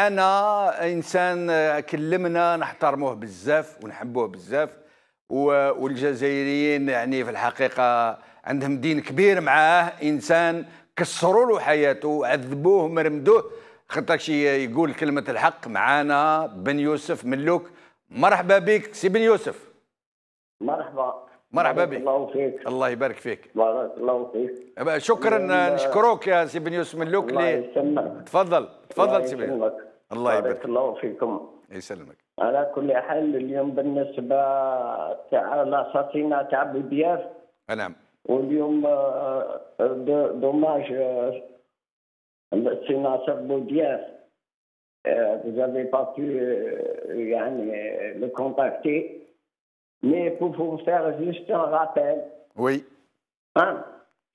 أنا إنسان كلمنا نحترموه بزاف ونحبوه بزاف والجزائريين يعني في الحقيقة عندهم دين كبير معاه. إنسان كسروا له حياته عذبوه مرمدوه. خاطرش يقول كلمة الحق معانا بن يوسف ملوك. مرحبا بك سي بن يوسف. مرحبا. مرحبا بك. الله فيك. الله يبارك فيك. بارك الله فيك. شكرا الله- نشكروك يا سي بن يوسف ملوك الله لي يسلمك. تفضل الله تفضل سي بن الله يبارك. بارك الله فيكم. يسلمك. على كل حال اليوم بالنسبة تاع لاساسينا تاع بودياف نعم. واليوم آه، دو- دوماج آه، سي ناصر بودياف vous avez pas pu يعني le contacter. mais pour vous faire juste un rappel. Oui. Hein,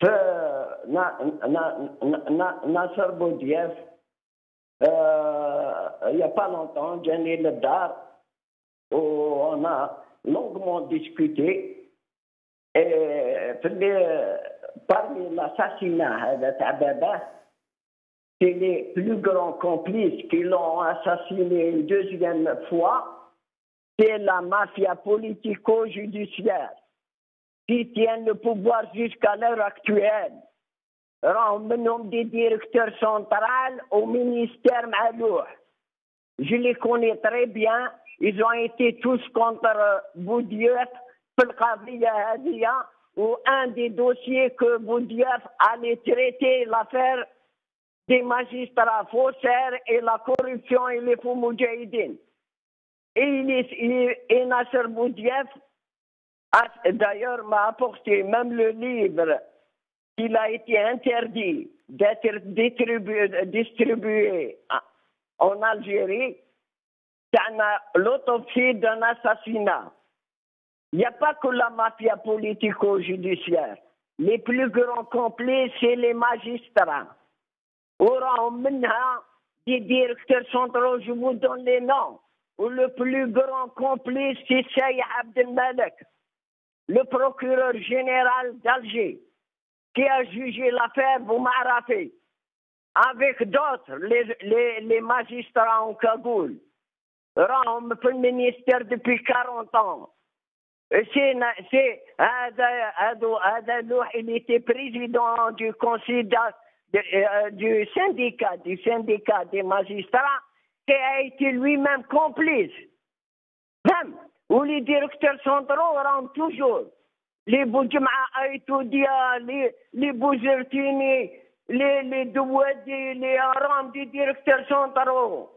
euh, Nasser Boudiev, euh, il n'y a pas longtemps, Jenny Le Dar, où euh, on a longuement discuté. Et parmi l'assassinat de Tababa, c'est les plus grands complices qui l'ont assassiné une deuxième fois c'est la mafia politico-judiciaire qui tient le pouvoir jusqu'à l'heure actuelle. Ramenons des directeurs centrales au ministère Malouf. Je les connais très bien. Ils ont été tous contre euh, Boudieuf, ou un des dossiers que Boudieuf allait traiter, l'affaire des magistrats faussaires et la corruption et les faux et, il Nasser Boudiev, d'ailleurs, m'a apporté même le livre qu'il a été interdit d'être distribué, en Algérie, l'autopsie d'un assassinat. Il n'y a pas que la mafia politico-judiciaire. Les plus grands complices, c'est les magistrats. Aura des directeurs centraux, je vous donne les noms le plus grand complice, c'est Cheikh Abdelmalek, le procureur général d'Alger, qui a jugé l'affaire Boumarafé, avec d'autres, les, magistrats en Kaboul. Rahom, le ministère depuis 40 ans. C'est, il était président euh, du syndicat, du syndicat des magistrats qui a été lui-même complice. Même où les directeurs centraux rendent toujours les Boudjma Aïtoudia, les, les Bouzertini, les, les Douadi, les Aram des directeurs centraux.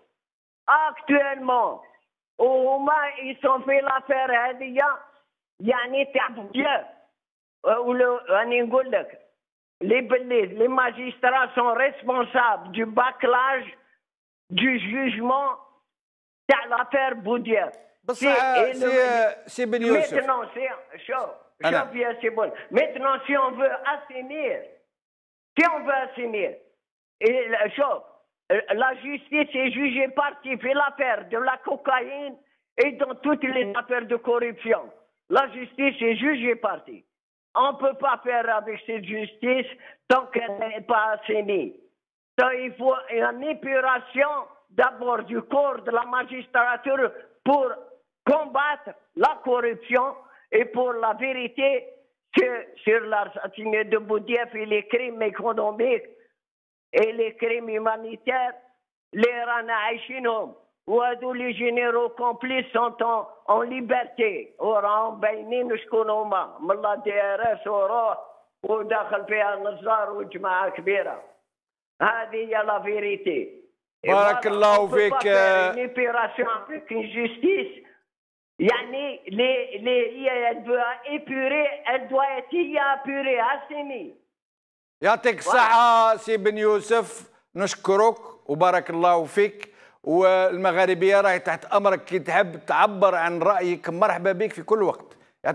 Actuellement, وهما ils ont fait l'affaire هذه يعني تعرف بيان ولو راني نقول لك les بلي les magistrats sont responsables du bâclage du jugement تاع l'affaire Boudiaf. بس C'est- et سي le- سي بن يوسف Maintenant, c'est chaud. أنا. Chaud, bien, c'est bon. Maintenant, si on veut assainir, si on veut assainir, et la- chaud, euh, la justice est jugée partie, fait l'affaire de la cocaïne et dans toutes les affaires de corruption. La justice est jugée partie. On ne peut pas faire avec cette justice tant qu'elle n'est pas assainie. Donc, il faut une épuration d'abord du corps de la magistrature pour combattre la corruption et pour la vérité sur, sur l'assassinat de Boudief et les crimes économiques et les crimes humanitaires. Les Rana Aïchinom ou les généraux complices sont en, en liberté. وراهم باينين شكون هما من لا دي ار اس وروح وداخل فيها النجار وجماعه كبيره. هذه هي لا فيريتي. بارك الله فيك. Justice. يعني elle doit épurer, elle doit être épurée, assainie. يعطيك الصحة سي بن يوسف نشكرك وبارك الله فيك والمغاربية راهي تحت أمرك كي تحب تعبر عن رأيك مرحبا بك في كل وقت